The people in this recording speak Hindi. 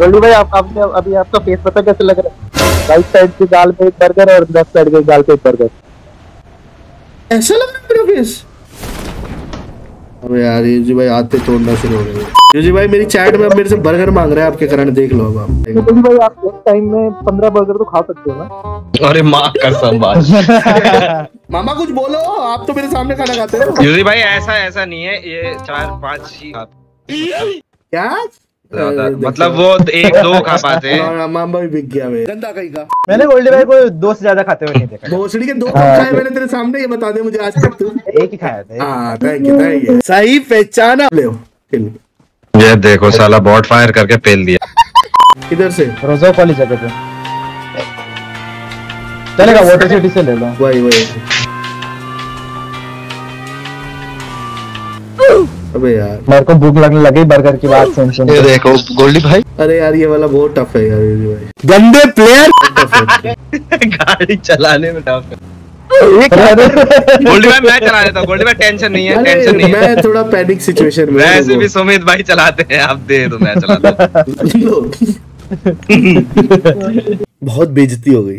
गोल्डी भाई आप आपने अभी आपका फेस पता कैसे लग रहा है? राइट साइड की गाल पे एक बर्गर और लेफ़्ट साइड की गाल पे एक बर्गर ऐसा लग रहा है मेरा फेस अबे यार यूजी भाई आते तोड़ना शुरू हो गए। यूजी भाई मेरी चैट में अब मेरे से बर्गर मांग रहा है आपके कारण देख लो अब आप। देखो। गोल्डी भाई आप एक टाइम में पंद्रह बर्गर तो खा सकते हो ना? अरे माँ कसम बात मामा कुछ बोलो आप तो मेरे सामने खाना खाते हो। यूजी भाई ऐसा ऐसा नहीं है ये चार पाँच ही क्या। मतलब वो एक दो खा पाते हैं। हाँ, मामा भी बिक गया गंदा कहीं का? मैंने गोल्डी भाई को दो से ज़्यादा खाते हुए नहीं देखा। भोसड़ी के दो खाए मैंने तेरे सामने ये बता दे मुझे आज तक तू। एक ही खाया था हाँ थैंक यू थैंक यू सही पहचाना। ले ये देखो साला बॉट फायर करके पेल दिया। किधर से। रोजो वाली जगह पे। चलेगा वाटर सिटी से ले लो। वही वही। अबे यार। मेरे को भूख लगने लगी बर्गर की बात सुन सुन। ये देखो गोल्डी भाई। अरे यार ये वाला बहुत टफ है यार ये भाई। गंदे प्लेयर गाड़ी चलाने में टफ है। गोल्डी भाई मैं चला लेता हूँ। गोल्डी भाई टेंशन नहीं है टेंशन नहीं है। मैं थोड़ा पैनिक सिचुएशन में वैसे भी सुमित भाई चलाते हैं आप दे दो मैं चलाता हूँ। बहुत बेइज्जती हो गई।